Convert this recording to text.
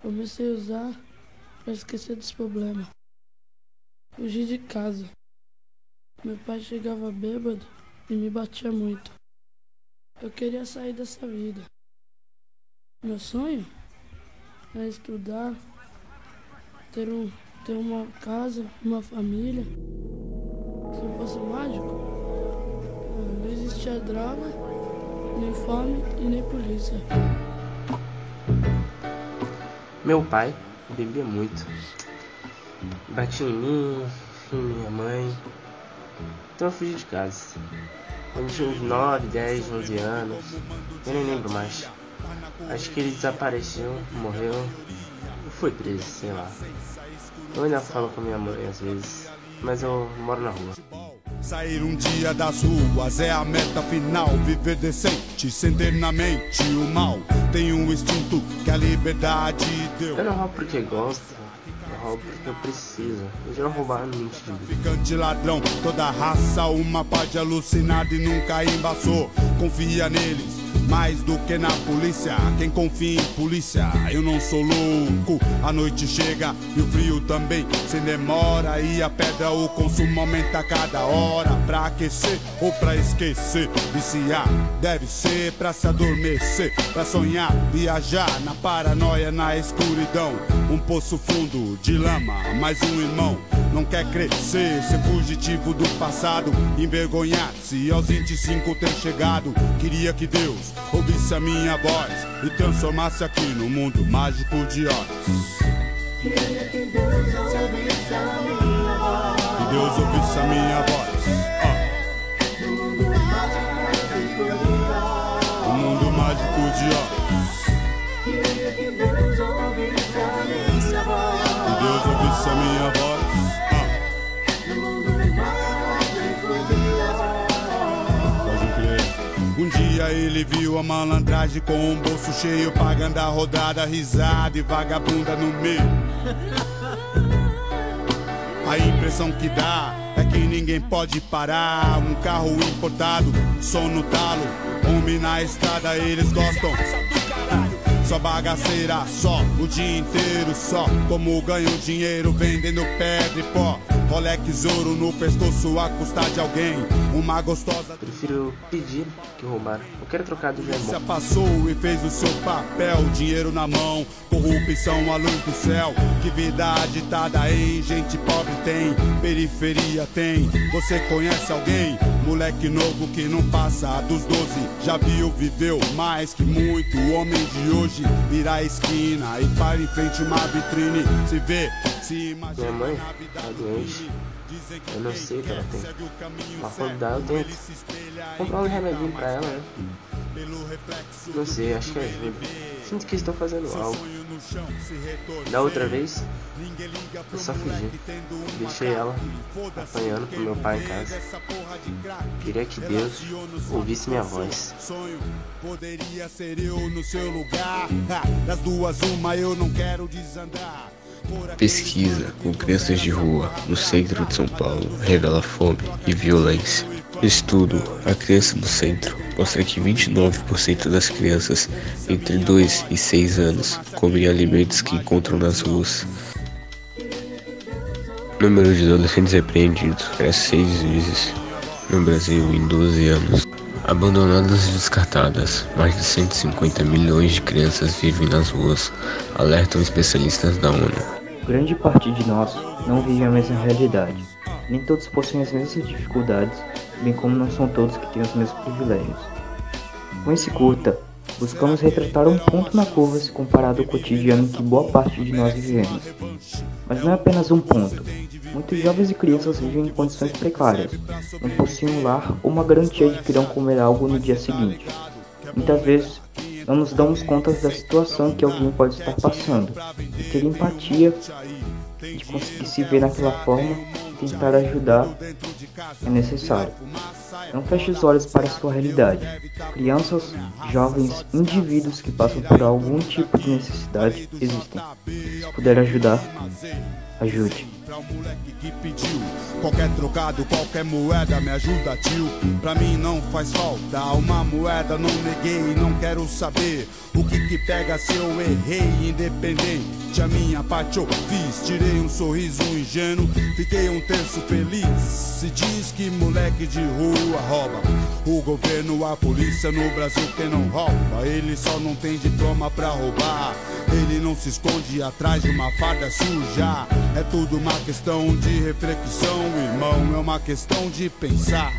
Comecei a usar para esquecer dos problemas. Fugi de casa. Meu pai chegava bêbado e me batia muito. Eu queria sair dessa vida. Meu sonho é estudar, ter, um, ter uma casa, uma família. Se eu fosse mágico, não existia droga, nem fome e nem polícia. Meu pai bebia muito. Batia em mim, em minha mãe. Então eu fugi de casa. Quando tinha uns 9, 10, 11 anos. Eu nem lembro mais. Acho que ele desapareceu, morreu. Ou foi preso, sei lá. Eu ainda falo com minha mãe às vezes. Mas eu moro na rua. Sair um dia das ruas é a meta final. Viver decente, sem ter na mente o mal. Tem um instinto a liberdade deu. Eu não roubo porque gosto, eu roubo porque eu preciso. Eu já roubaram mentira. Ficante ladrão, toda raça, uma parte alucinada e nunca embaçou. Confia neles mais do que na polícia. Quem confia em polícia, eu não sou louco. A noite chega e o frio também, sem demora. E a pedra, o consumo aumenta a cada hora. Pra aquecer ou pra esquecer, viciar deve ser pra se adormecer, pra sonhar, viajar na paranoia, na escuridão. Um poço fundo de lama, mais um irmão não quer crescer, ser fugitivo do passado, envergonhar-se aos 25 ter chegado. Queria que Deus ouvisse a minha voz e transformasse aqui no mundo mágico de Oz. Queria que Deus ouvisse a minha voz. Que Deus ouvisse a minha voz. O mundo mágico de Oz. Queria que Deus ouvisse a minha voz. Que Deus ouvisse a minha voz. Dia ele viu a malandragem com um bolso cheio, pagando a rodada, risada e vagabunda no meio. A impressão que dá é que ninguém pode parar. Um carro importado, som no talo, homem na estrada, eles gostam. Só bagaceira, só o dia inteiro, só como ganham dinheiro vendendo pedra e pó. Rolex ouro no pescoço a custar de alguém. Uma gostosa Prefiro pedir que roubar. Eu quero trocar do Germão. passou e fez o seu papel. Dinheiro na mão, corrupção à luz do céu. Que vida agitada em gente pobre tem, periferia tem. Você conhece alguém? Moleque novo que não passa dos 12. Já viu, viveu mais que muito. O homem de hoje vira a esquina e para em frente uma vitrine. Se vê, se imagina. Minha mãe na vida tá do doente. que Eu não sei o que ela tem. segue o caminho Mas certo. quando dá, eu Ele tento. se espelha em Comprar um remedinho pra ela, né? Não sei, acho que ajuda. dele. Sinto que estou fazendo algo. Da outra vez, eu só moleque fugi. Deixei ela apanhando com meu pai em casa. Queria que Deus ouvisse minha voz. Poderia ser eu no seu lugar. Das duas, uma eu não quero desandar. Pesquisa com crianças de rua no centro de São Paulo revela fome e violência. Estudo A Criança no Centro mostra que 29% das crianças entre 2 e 6 anos comem alimentos que encontram nas ruas. O número de adolescentes repreendidos cresce 6 vezes no Brasil em 12 anos. Abandonadas e descartadas, mais de 150 milhões de crianças vivem nas ruas, alertam especialistas da ONU. Grande parte de nós não vive a mesma realidade. Nem todos possuem as mesmas dificuldades, bem como não são todos que têm os mesmos privilégios. Com esse curta, buscamos retratar um ponto na curva se comparado ao cotidiano que boa parte de nós vivemos. Mas não é apenas um ponto. Muitos jovens e crianças vivem em condições precárias, não possuem um lar ou uma garantia de que irão comer algo no dia seguinte. Muitas vezes, não nos damos conta da situação que alguém pode estar passando e ter empatia de conseguir se ver naquela forma e tentar ajudar é necessário. Não feche os olhos para a sua realidade. Crianças, jovens, indivíduos que passam por algum tipo de necessidade existem. Se puder ajudar, ajude. Pra o moleque que pediu qualquer trocado, qualquer moeda me ajuda, tio. Pra mim não faz falta uma moeda, não neguei, não quero saber o que que pega se eu errei, independente. A minha parte eu fiz, tirei um sorriso ingênuo, fiquei um terço feliz. Se diz que moleque de rua rouba, o governo, a polícia no Brasil quem não rouba, ele só não tem diploma pra roubar. Ele não se esconde atrás de uma farda suja. É tudo uma questão de reflexão, irmão. É uma questão de pensar.